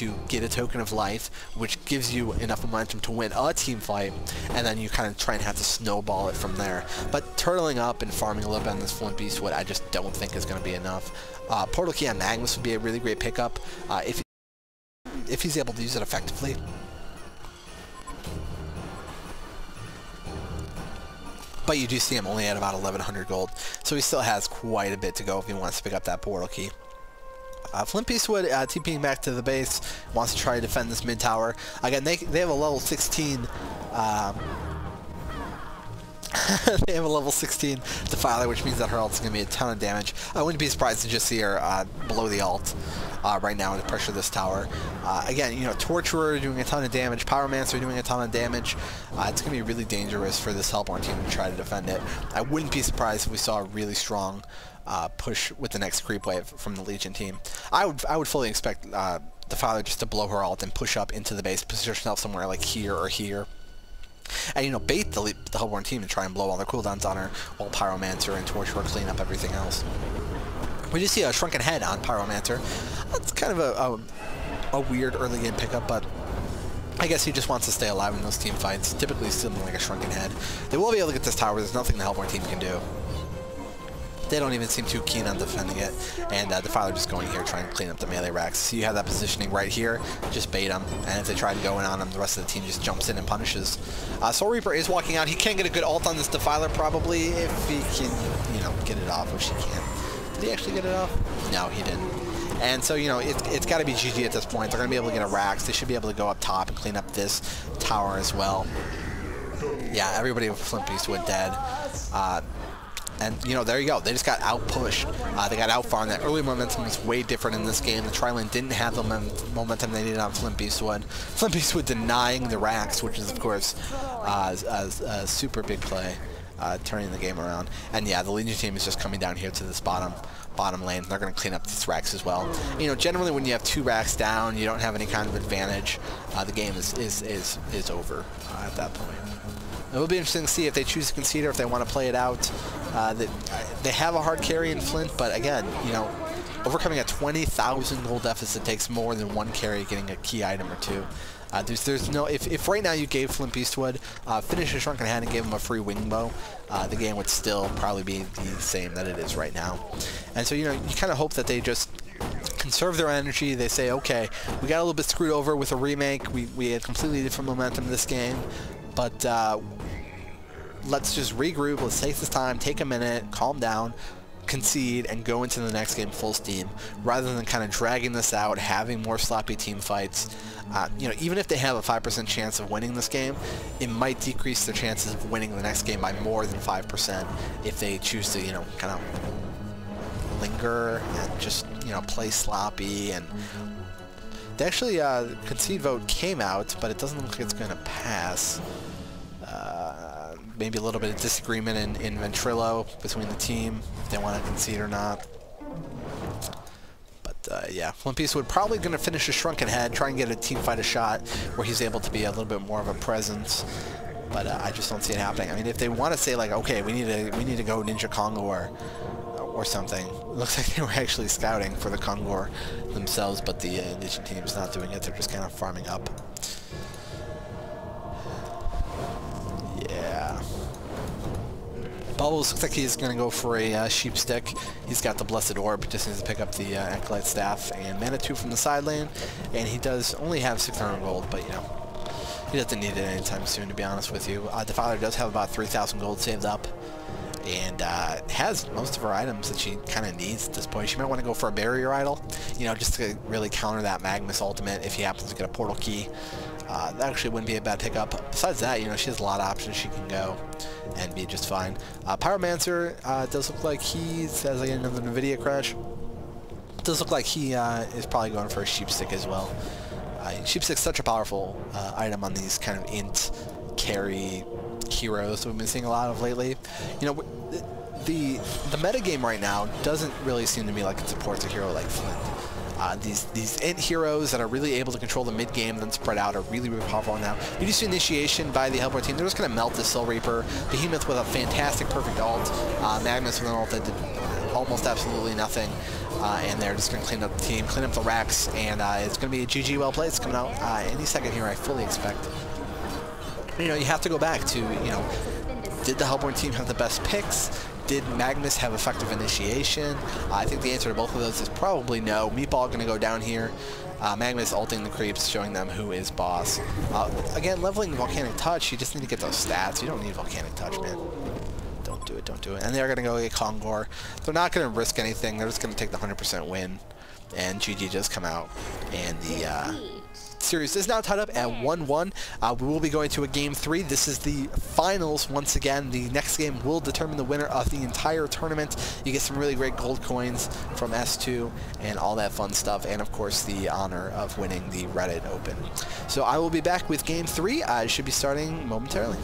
to get a token of life, which gives you enough momentum to win a team fight, and then you kind of try and have to snowball it from there. But turtling up and farming a little bit on this Flint Beastwood, I just don't think is going to be enough. Uh, Portal Key on Magnus would be a really great pickup uh, if if he's able to use it effectively. But you do see him only at about 1100 gold, so he still has quite a bit to go if he wants to pick up that portal key. Uh, Flint Beastwood uh, TPing back to the base, wants to try to defend this mid tower. Again, they, they have a level 16 um, they have a level 16 Defiler, which means that her ult is going to be a ton of damage. I wouldn't be surprised to just see her uh, below the ult uh, right now to pressure this tower. Uh, again, you know, Torturer doing a ton of damage, Pyromancer doing a ton of damage. Uh, it's going to be really dangerous for this Hellborn team to try to defend it. I wouldn't be surprised if we saw a really strong uh, push with the next creep wave from the Legion team. I would, I would fully expect uh, father just to blow her ult and push up into the base, position herself somewhere like here or here and you know bait the, the Hellborn team to try and blow all their cooldowns on her while Pyromancer and Torturer clean up everything else. We do see a Shrunken Head on Pyromancer. That's kind of a, a, a weird early game pickup, but I guess he just wants to stay alive in those team fights. Typically still like a Shrunken Head. They will be able to get this tower. There's nothing the Hellborn team can do they don't even seem too keen on defending it. And uh, Defiler just going here trying to clean up the melee racks. So you have that positioning right here, just bait them. And if they try to go in on them, the rest of the team just jumps in and punishes. Uh, Soul Reaper is walking out. He can get a good ult on this Defiler probably if he can, you know, get it off, which he can. Did he actually get it off? No, he didn't. And so, you know, it, it's got to be GG at this point. They're going to be able to get a Rax. They should be able to go up top and clean up this tower as well. Yeah, everybody with Flint Beastwood dead. Uh, and, you know, there you go. They just got out-pushed. Uh, they got out-farmed. That early momentum was way different in this game. The Tri-Lane didn't have the momentum they needed on Flint Beastwood. Flint Beastwood denying the racks, which is, of course, uh, a, a, super big play, uh, turning the game around. And, yeah, the Legion team is just coming down here to this bottom bottom lane. They're going to clean up these racks as well. You know, generally when you have two racks down, you don't have any kind of advantage. Uh, the game is, is, is, is over uh, at that point. It will be interesting to see if they choose to concede or if they want to play it out. Uh, they, they have a hard carry in Flint, but again, you know, overcoming a 20,000 gold deficit takes more than one carry getting a key item or two. Uh, there's, there's no, if, if right now you gave Flint Beastwood, uh, finish a Shrunken Head and gave him a free Wingbow, uh, the game would still probably be the same that it is right now. And so, you know, you kind of hope that they just conserve their energy. They say, okay, we got a little bit screwed over with a remake. We, we had completely different momentum in this game. But uh, let's just regroup. Let's take this time, take a minute, calm down, concede, and go into the next game full steam, rather than kind of dragging this out, having more sloppy team fights. Uh, you know, even if they have a 5% chance of winning this game, it might decrease their chances of winning the next game by more than 5% if they choose to, you know, kind of linger and just, you know, play sloppy and they actually, uh, concede vote came out, but it doesn't look like it's going to pass. Uh, maybe a little bit of disagreement in, in Ventrilo between the team, if they want to concede or not. But uh, yeah, One Piece would probably going to finish a Shrunken Head, try and get a team fight a shot where he's able to be a little bit more of a presence. But uh, I just don't see it happening. I mean, if they want to say like, okay, we need to we need to go Ninja Kongor or or something. It looks like they were actually scouting for the Kongor themselves, but the uh, Legion team's not doing it. They're just kind of farming up. Bubbles looks like he's going to go for a uh, sheep stick. He's got the Blessed Orb, just needs to pick up the uh, Acolyte Staff and Manitou from the side lane. And he does only have 600 gold, but you know, he doesn't need it anytime soon, to be honest with you. Uh, Defiler does have about 3,000 gold saved up and uh, has most of her items that she kind of needs at this point. She might want to go for a barrier idol, you know, just to really counter that Magnus ultimate if he happens to get a portal key. Uh, that actually wouldn't be a bad pickup. Besides that, you know, she has a lot of options she can go and be just fine. Uh, Pyromancer uh, does look like he says again another Nvidia crash. Does look like he uh, is probably going for a sheep stick as well. Uh, sheep stick's such a powerful uh, item on these kind of int carry heroes that we've been seeing a lot of lately. You know, the the meta game right now doesn't really seem to me like it supports a hero like Flint. Uh, these these int heroes that are really able to control the mid game then spread out are really really powerful now. You do see initiation by the Hellborn team. They're just going to melt the Soul Reaper. Behemoth with a fantastic perfect ult. Uh, Magnus with an ult that did almost absolutely nothing. Uh, and they're just going to clean up the team, clean up the racks, and uh, it's going to be a GG well played. It's coming out uh, any second here, I fully expect. You know, you have to go back to, you know, did the Hellborn team have the best picks? Did Magnus have effective initiation? I think the answer to both of those is probably no. Meatball going to go down here. Uh, Magnus ulting the creeps, showing them who is boss. Uh, again, leveling Volcanic Touch, you just need to get those stats. You don't need Volcanic Touch, man. Don't do it, don't do it. And they're going to go get Kongor. They're not going to risk anything. They're just going to take the 100% win. And GG just come out. And the... Uh, series is now tied up at 1-1. Uh, we will be going to a game three. This is the finals once again. The next game will determine the winner of the entire tournament. You get some really great gold coins from S2 and all that fun stuff. And of course the honor of winning the Reddit Open. So I will be back with game three. I should be starting momentarily.